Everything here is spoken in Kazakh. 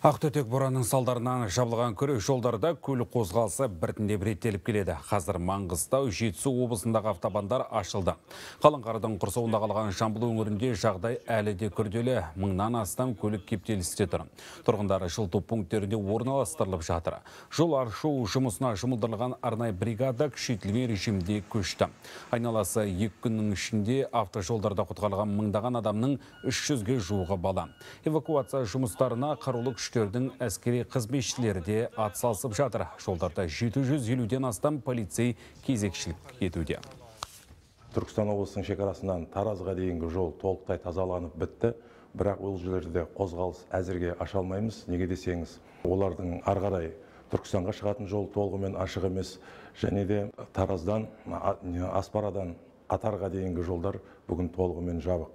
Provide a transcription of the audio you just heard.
Ақтөтек боранның салдарынан жабылған күрек жолдарда көлік қозғалысы біртіндеп реттеліп келеді. Қазір Маңғыстау, Жетісу облысындағы автобандар ашылды. Қалың қарудың құрсауында қалған Жамбыл өңірінде жағдай әлі де күрделі. Мыңнан астам көлік кептелісте тұр. Тұрғындары жылту пункттерінде орналастырылып жатыр. Жол аршу жұмысына жұмылдырылған арнайы бригада күшейтілген режимде көшті. Айналасы екі күннің ішінде автожолдарда құтқарылған мыңдаған адамның 300-ге жуығы бала. Эвакуация жұмыстарына қарулы күштердің әскери қызметшілері де атсалысып жатыр. Жолдарда 750-ден астам полицей кезекшілік етуде. Түркістан облысының шекарасынан Таразға дейінгі жол толықтай тазаланып бітті. Бірақ ол жерлерде қозғалыс әзірге аша алмаймыз. Неге десеңіз, олардың ары қарай Түркістанға шығатын жол толығымен ашық емес. Және де Тараздан, Аспарадан Атарға дейінгі жолдар бүгін толығымен жабық.